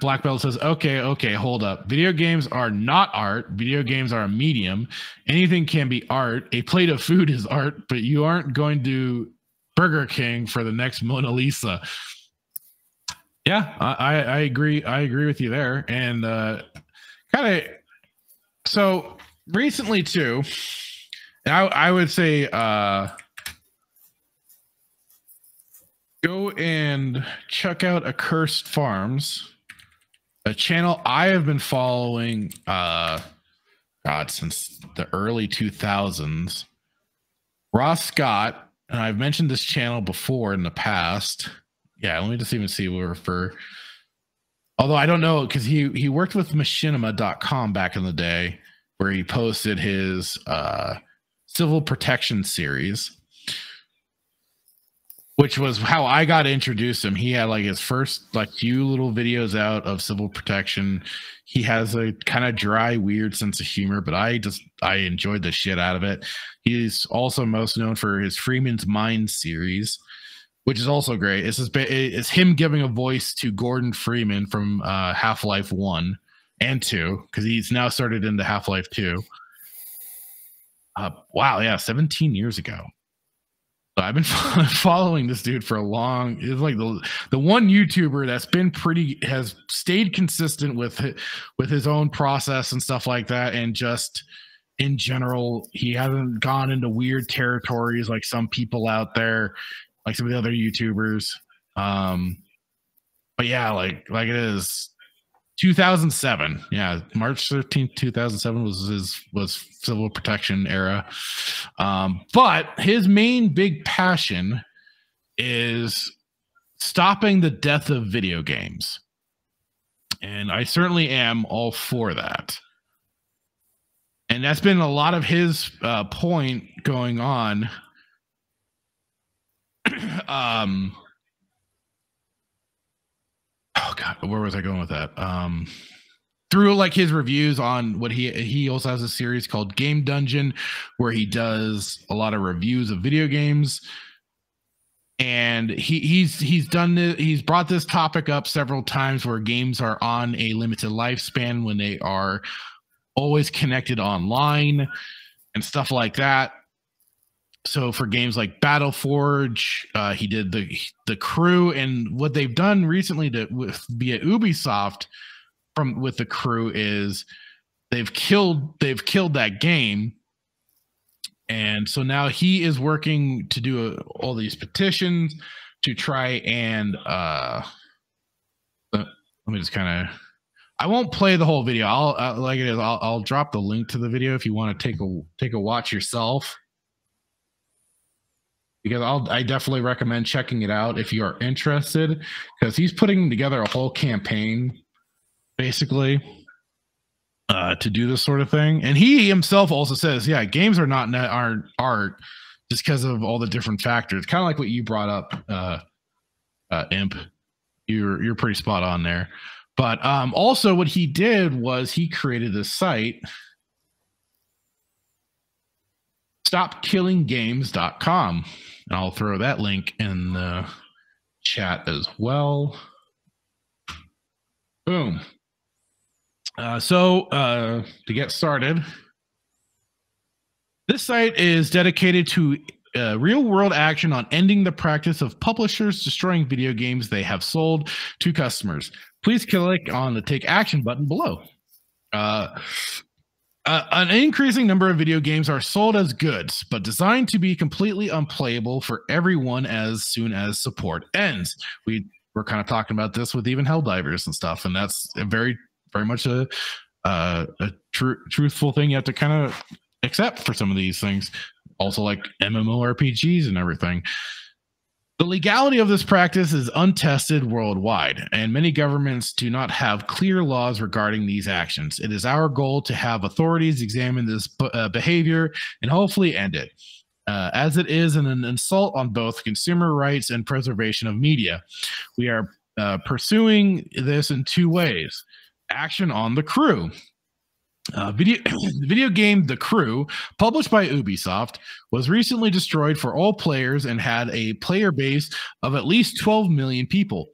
Black Belt says, okay, okay, hold up. Video games are not art. Video games are a medium. Anything can be art. A plate of food is art, but you aren't going to Burger King for the next Mona Lisa. Yeah, I, I agree. I agree with you there. And uh, kind of so recently too, I, I would say uh, go and check out Accursed Farms, a channel I have been following uh God since the early 2000s. Ross Scott, and I've mentioned this channel before in the past. Yeah, let me just even see where for although I don't know because he he worked with machinima.com back in the day where he posted his uh civil protection series which was how I got introduced him. He had like his first like few little videos out of civil protection. He has a kind of dry, weird sense of humor, but I just I enjoyed the shit out of it. He's also most known for his Freeman's Mind series, which is also great. It's just, it's him giving a voice to Gordon Freeman from uh, Half Life One and Two because he's now started into Half Life Two. Uh, wow, yeah, 17 years ago. I've been following this dude for a long. It's like the the one YouTuber that's been pretty has stayed consistent with with his own process and stuff like that, and just in general, he hasn't gone into weird territories like some people out there, like some of the other YouTubers. Um, but yeah, like like it is 2007 yeah march 13th 2007 was his was civil protection era. Um, but his main big passion is stopping the death of video games. And i certainly am all for that. And that's been a lot of his uh, point going on. Um god where was i going with that? Um through like his reviews on what he he also has a series called game dungeon where he does a lot of reviews of video games. And he he's he's done this he's brought this topic up several times where games are on a limited lifespan when they are always connected online and stuff like that so for games like Battle Forge, uh, he did the the crew, and what they've done recently to with via Ubisoft from with the crew is they've killed they've killed that game, and so now he is working to do a, all these petitions to try and uh, let me just kind of I won't play the whole video. I'll uh, like it is. I'll, I'll drop the link to the video if you want to take a take a watch yourself because I'll I definitely recommend checking it out if you are interested because he's putting together a whole campaign basically uh, to do this sort of thing. And he himself also says, yeah, games are not net aren't art just because of all the different factors. Kind of like what you brought up, uh, uh, Imp. You're you're pretty spot on there. But um, also, what he did was he created this site stopkillinggames.com. And I'll throw that link in the chat as well. Boom. Uh, so, uh, to get started, this site is dedicated to uh, real world action on ending the practice of publishers destroying video games they have sold to customers. Please click on the take action button below. Uh, uh, an increasing number of video games are sold as goods, but designed to be completely unplayable for everyone as soon as support ends. We were kind of talking about this with even Helldivers and stuff, and that's a very, very much a uh, a tr- truthful thing you have to kind of accept for some of these things. Also, like MMORPGs and everything. The legality of this practice is untested worldwide, and many governments do not have clear laws regarding these actions. It is our goal to have authorities examine this uh, behavior and hopefully end it, uh, as it is an, an, insult on both consumer rights and preservation of media. We are uh, pursuing this in two ways action on the crew. Uh, video video game The Crew, published by Ubisoft, was recently destroyed for all players and had a player base of at least 12 million people.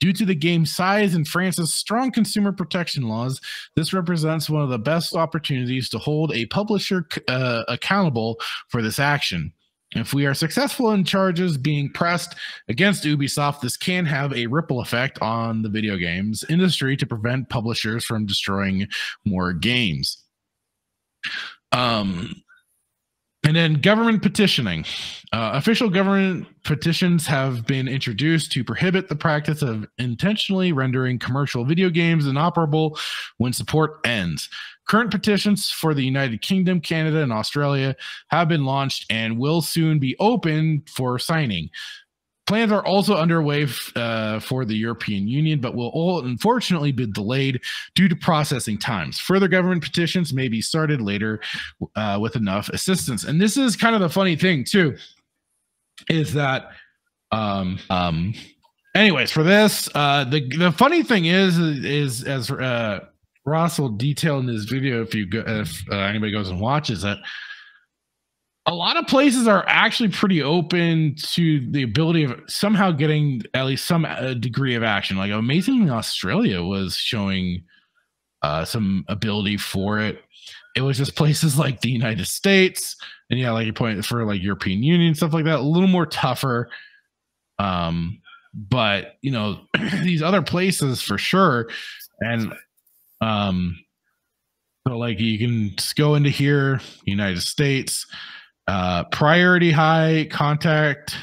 Due to the game's size and France's strong consumer protection laws, this represents one of the best opportunities to hold a publisher uh, accountable for this action. If we are successful in charges being pressed against Ubisoft, this can have a ripple effect on the video games industry to prevent publishers from destroying more games. Um, and then government petitioning. Uh, official government petitions have been introduced to prohibit the practice of intentionally rendering commercial video games inoperable when support ends. Current petitions for the United Kingdom, Canada, and Australia have been launched and will soon be open for signing. Plans are also underway uh, for the European Union, but will all unfortunately be delayed due to processing times. Further government petitions may be started later uh, with enough assistance. And this is kind of the funny thing, too, is that, um, um, anyways, for this, uh, the the funny thing is, is as uh, Ross will detail in this video, if you go, if uh, anybody goes and watches it a lot of places are actually pretty open to the ability of somehow getting at least some uh, degree of action. Like amazingly, Australia was showing uh, some ability for it. It was just places like the United States, and yeah, like you point for like European Union stuff like that, a little more tougher. Um, but you know these other places for sure, and um, so like you can just go into here, United States uh, priority high contact.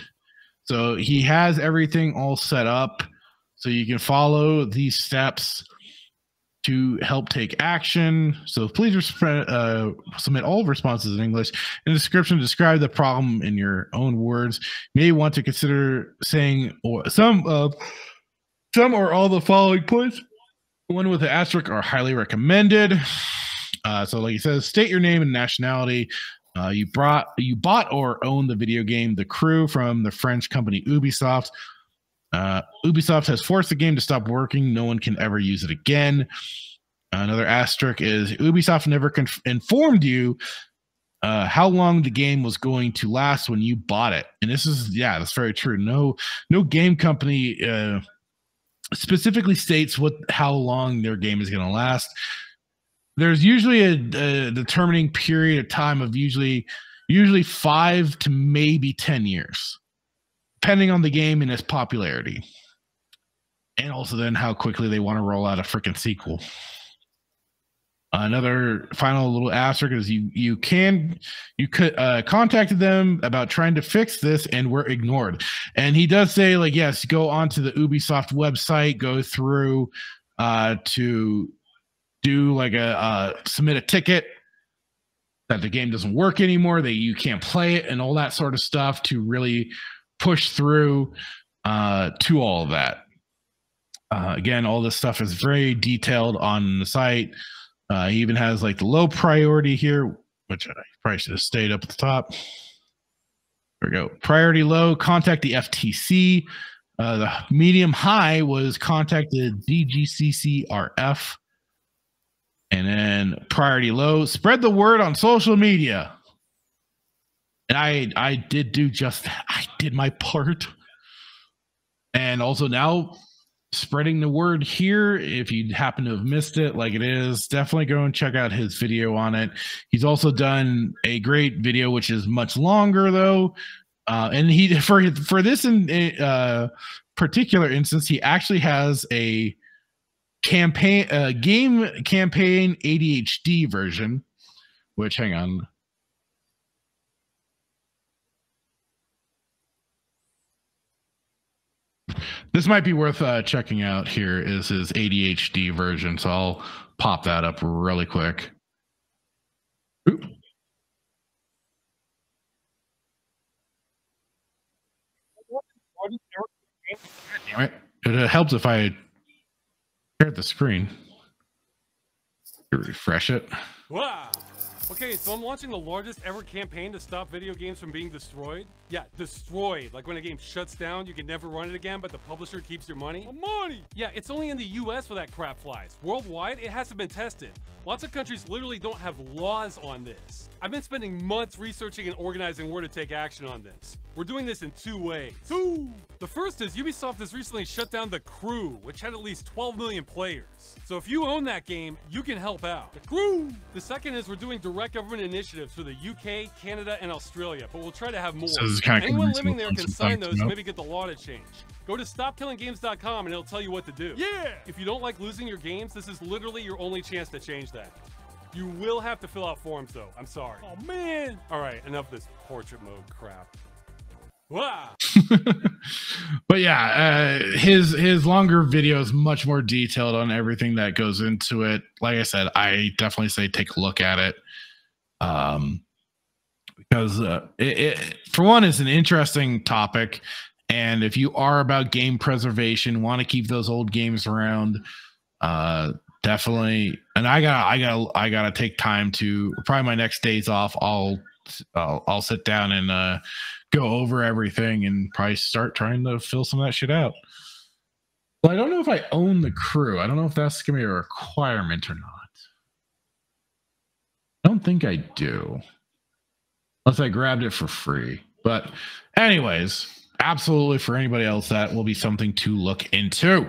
So he has everything all set up so you can follow these steps to help take action. So please resp- uh, submit all responses in English. In the description, describe the problem in your own words. You may want to consider saying or some of some or all the following points. One with the asterisk are highly recommended. Uh, so, like he says, state your name and nationality. Uh, you brought you bought or owned the video game The Crew from the French company Ubisoft. Uh, Ubisoft has forced the game to stop working. No one can ever use it again. Another asterisk is Ubisoft never conf- informed you uh, how long the game was going to last when you bought it. And this is yeah, that's very true. No, no game company uh, specifically states what how long their game is going to last there's usually a, a, determining period of time of usually usually five to maybe 10 years depending on the game and its popularity. And also then how quickly they want to roll out a freaking sequel. Another final little asterisk is you you can you could uh contacted them about trying to fix this and were ignored. And he does say like yes go onto the ubisoft website go through uh to do like a uh, submit a ticket that the game doesn't work anymore, that you can't play it, and all that sort of stuff to really push through uh, to all of that. Uh, again, all this stuff is very detailed on the site. Uh, he even has like the low priority here, which I probably should have stayed up at the top. There we go. Priority low, contact the FTC. Uh, the medium high was contacted DGCCRF. And then priority low, spread the word on social media. And I I did do just that. I did my part. And also now spreading the word here. If you happen to have missed it, like it is, definitely go and check out his video on it. He's also done a great video, which is much longer though. Uh, and he for for this in uh, particular instance, he actually has a campaign uh, game campaign ADHD version, which hang on. This might be worth uh, checking out here is his ADHD version. So I'll pop that up really quick. Oop. Damn it. It helps if I Share the screen. Refresh it. Wow. Okay, so I'm launching the largest ever campaign to stop video games from being destroyed. Yeah, destroyed. Like when a game shuts down, you can never run it again, but the publisher keeps your money. money! Yeah, it's only in the US where that crap flies. Worldwide, it hasn't been tested. Lots of countries literally don't have laws on this. I've been spending months researching and organizing where to take action on this. We're doing this in two ways. Two! The first is Ubisoft has recently shut down The Crew, which had at least 12 million players. So if you own that game, you can help out. The Crew! The second is we're doing direct government initiatives for the UK, Canada, and Australia, but we'll try to have more. So kind of Anyone living there can sign those maybe get the law to change. Go to stopkillinggames.com and it'll tell you what to do. Yeah! If you don't like losing your games, this is literally your only chance to change that. You will have to fill out forms though. I'm sorry. Oh man! Alright, enough of this portrait mode crap. Wow! but yeah, uh, his his longer video is much more detailed on everything that goes into it. Like I said, I definitely say take a look at it, um, because uh, it, it for one is an interesting topic, and if you are about game preservation, want to keep those old games around, uh, definitely. And I got I got I got to take time to probably my next days off. I'll I'll, I'll sit down and uh, go over everything and probably start trying to fill some of that shit out. Well, I don't know if I own the crew. I don't know if that's gonna be a requirement or not. Don't think I do. Unless I grabbed it for free. But anyways, absolutely for anybody else, that will be something to look into.